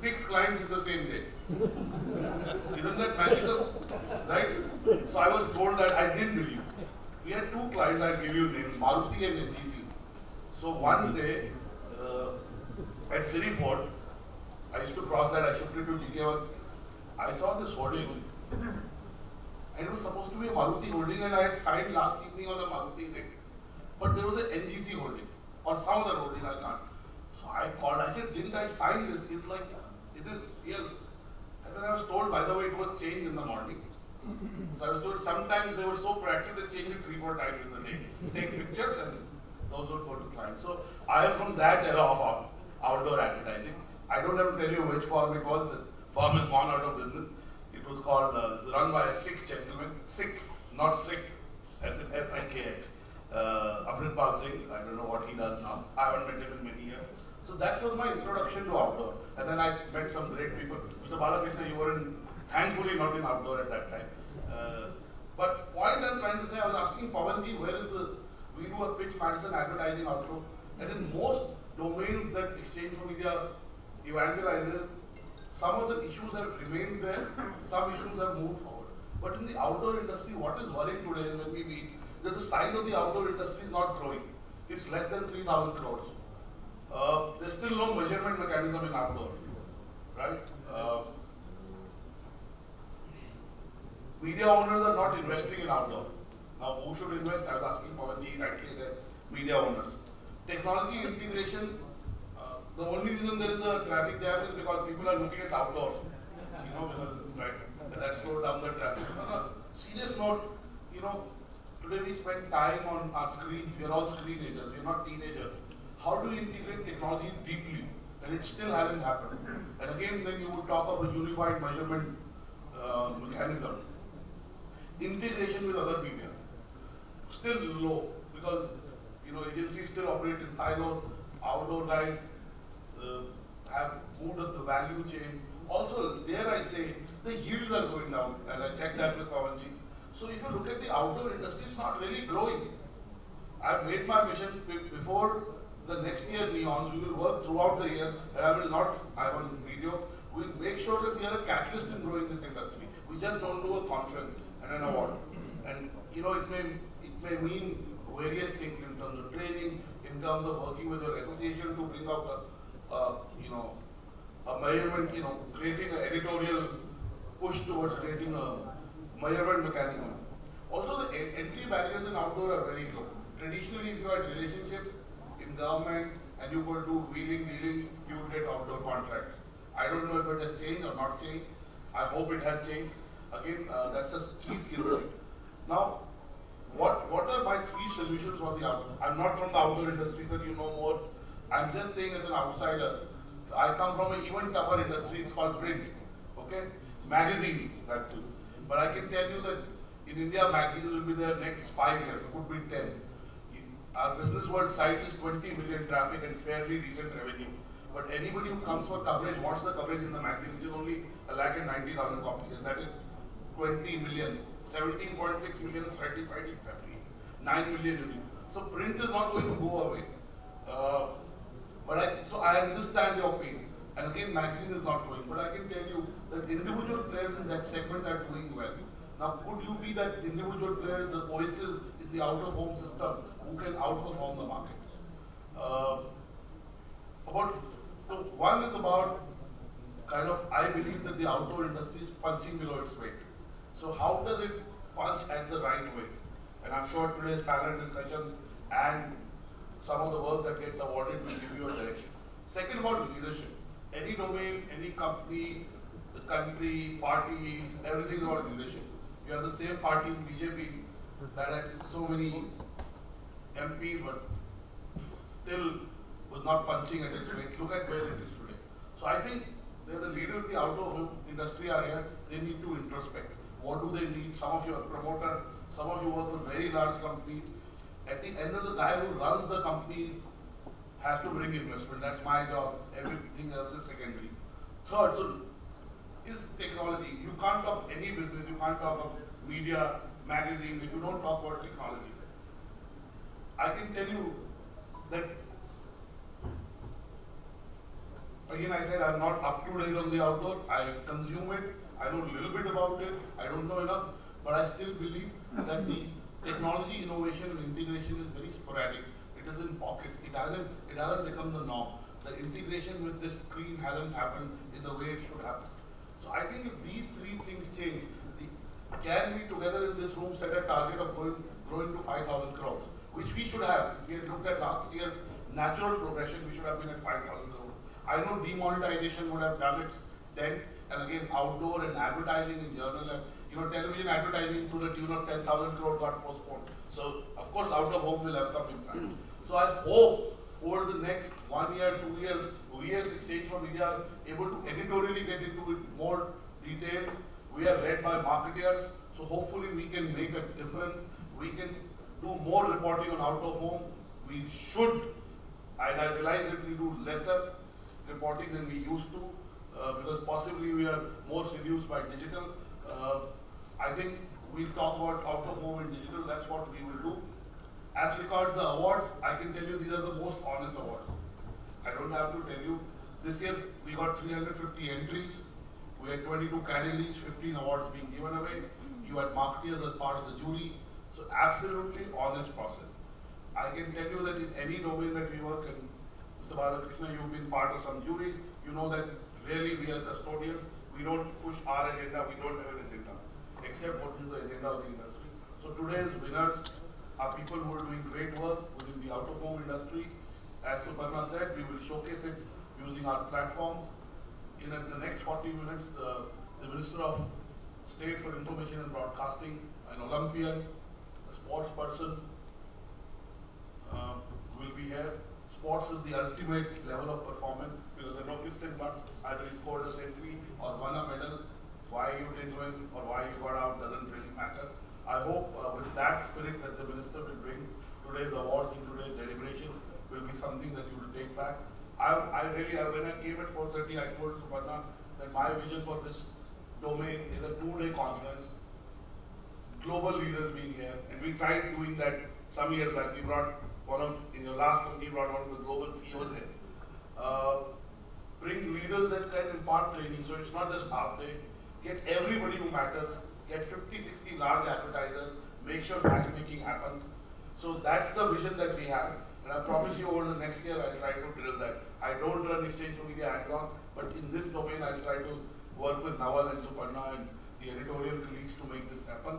six clients in the same day. Isn't that magical? Right? So I was told that I didn't believe. We had two clients, I'll give you names, Maruti and NGC. So one day, uh, at Siri Fort, I used to cross that, I shifted to GK1. I saw this holding, And it was supposed to be a Maruti holding and I had signed last evening on a Maruti thing. But there was an NGC holding or some other holding I can't. So I called, I said, didn't I sign this? He's like, is this real? And then I was told, by the way, it was changed in the morning. So I was told sometimes they were so proactive they changed it three, four times in the day. Take pictures and those would go to clients. So I am from that era of outdoor advertising. I don't have to tell you which firm it was. The firm has gone out of business. It was called, uh, run by a Sikh gentleman. Sikh, not Sikh, as in S-I-K-H. Uh, Amritpal Singh, I don't know what he does now. I haven't met him in many years. So that was my introduction to outdoor. And then I met some great people. Mr. Balakrishna, you were in, thankfully not in outdoor at that time. Uh, but point I'm trying to say, I was asking Pawanji, where is the, we do a pitch Madison advertising outdoor. And in most domains that exchange4media evangelizes, some of the issues have remained there, some issues have moved forward. But in the outdoor industry, what is worrying today when we meet, that the size of the outdoor industry is not growing. It's less than 3,000 crores. Uh, there's still no measurement mechanism in outdoor, right? Uh, media owners are not investing in outdoor. Now, who should invest? I was asking Pawanji, rightly said, media owners. Technology integration, uh, the only reason there is a traffic jam is because people are looking at outdoors. You know, because, right, that slowed down the traffic. A serious note, you know, today we spend time on our screens, we are all screen screenagers, we are not teenagers. How do you integrate technology deeply? And it still hasn't happened. And again, then you would talk of a unified measurement uh, mechanism. Integration with other media, still low because you know agencies still operate in silos. Outdoor guys uh, have moved up the value chain. Also, there I say, the yields are going down, and I checked that with Pawanji. So if you look at the outdoor industry, it's not really growing. I've made my mission before the next year neons, we will work throughout the year, and I will not, I on video, we'll make sure that we are a catalyst in growing this industry. We just don't do a conference and an award. And, you know, it may, it may mean various things in terms of training, in terms of working with your association to bring out a, uh, you know, a measurement, you know, creating an editorial push towards creating a measurement mechanism. Also, the entry barriers in outdoor are very low. Traditionally, if you had relationships government and you could do wheeling, dealing, you get outdoor contracts. I don't know if it has changed or not changed. I hope it has changed. Again, uh, that's a key skill set. Now, what what are my three solutions for the outdoor? I'm not from the outdoor industry, so you know more. I'm just saying as an outsider. I come from an even tougher industry. It's called print. Okay, magazines that too. But I can tell you that in India, magazines will be there next five years. It could be ten. Our business world site is 20 million traffic and fairly decent revenue. But anybody who comes for coverage wants the coverage in the magazine, which is only a lakh and 90,000 copies, and that is 20 million, 17.6 million certified in February, 9 million unique. So print is not going to go away. Uh, but I, so I understand your pain. And again, magazine is not going. But I can tell you that individual players in that segment are doing well. Now, could you be that individual player, the oasis in the out-of-home system who can outperform the market? Uh, about, so one is about kind of, I believe that the outdoor industry is punching below its weight. So how does it punch at the right way? And I'm sure today's panel discussion and some of the work that gets awarded will give you a direction. Second about leadership. Any domain, any company, the country, party, everything is about leadership. You have the same party, in BJP, that had so many MP, but still was not punching at its weight. Look at where it is today. So I think the leaders of the home industry are here. They need to introspect. What do they need? Some of you are promoters, some of you work for very large companies. At the end of the guy who runs the companies has to bring investment. That's my job. Everything else is secondary. Third, so is technology. You can't talk any business, you can't talk of media, magazines, if you don't talk about technology. I can tell you that again, I said I'm not up to date on the outdoor. I consume it. I know a little bit about it. I don't know enough, but I still believe that the technology innovation and integration is very sporadic. It is in pockets. It hasn't. It hasn't become the norm. The integration with this screen hasn't happened in the way it should happen. So I think if these three things change, the, can we together in this room set a target of going growing to 5,000 crores, which we should have. If we had looked at last year's natural progression, we should have been at 5,000 crore. I know demonetization would have done its dent, and again, outdoor and advertising in journal and you know, television advertising to the tune of 10,000 crore got postponed. So, of course, out of home will have some impact. So, I hope over the next one year, two years, we as exchange4media are able to editorially get into it more detail. We are read by marketers, so hopefully we can make a difference. We can do more reporting on out of home. We should, and I realize that we do lesser reporting than we used to, uh, because possibly we are more seduced by digital. Uh, I think we'll talk about out of home and digital, that's what we will do. As regards the awards, I can tell you these are the most honest awards. I don't have to tell you. This year we got 350 entries. We had 22 categories, 15 awards being given away. You had marketeers as part of the jury. So absolutely honest process. I can tell you that in any domain that we work in, Mr. Balakrishna, you've been part of some juries. You know that really we are custodians. We don't push our agenda. We don't have an agenda, except what is the agenda of the industry. So today's winners are people who are doing great work within the out-of-home industry. As Suparna said, we will showcase it using our platforms. In the next 40 minutes, the, the Minister of State for Information and Broadcasting, an Olympian, sports person, uh, will be here. Sports is the ultimate level of performance because there are no ifs and buts. Either you scored a century or won a medal. Why you didn't win or why you got out doesn't really matter. I hope uh, with that spirit that the minister will bring today's awards and today's deliberation will be something that you will take back. I, I really, when I came at 4.30, I told Suparna that my vision for this domain is a two-day conference, global leaders being here, and we tried doing that some years back. We brought one of, in your last company, brought one of the global CEOs here. Uh, bring leaders that can impart training, so it's not just half day. Get everybody who matters, get 50, 60 large advertisers, make sure matchmaking happens. So that's the vision that we have. And I promise you over the next year, I'll try to drill that. I don't run exchange4media hands-on, but in this domain, I'll try to work with Nawal and Suparna and the editorial colleagues to make this happen.